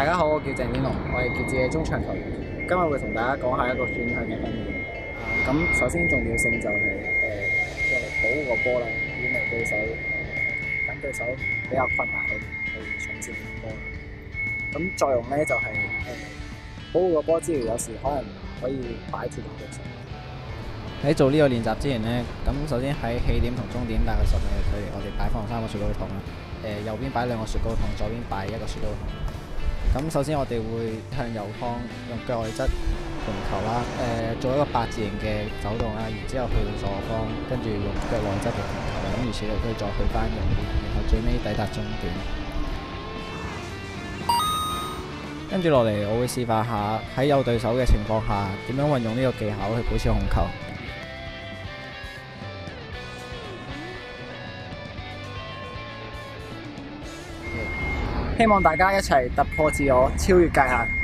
大家好，我叫鄭天龍，我係傑志嘅中場球員。今日會同大家講下一個轉向嘅訓練。咁、首先重要性就係誒用嚟保護個波啦，遠離對手，等對手比較困難去去搶佔個波。咁作用咧就係、是、誒、呃、保護個波之餘，有時可能可以擺脫到對手。喺做呢個練習之前呢，咁首先喺起點同終點大概十米嘅距離，我哋擺放三個雪糕筒啦。誒、呃、右邊擺兩個雪糕筒，左邊擺一個雪糕筒。咁首先我哋會向右方用腳外側盤球啦，诶、做一個八字形嘅走動啦，然之後去到左方，跟住用腳內側嘅盤球，咁如此类推，再去翻右，然後最尾抵達終點。跟住落嚟，我會示範下喺有對手嘅情況下，點樣運用呢個技巧去保持控球。希望大家一齊突破自我，超越界限。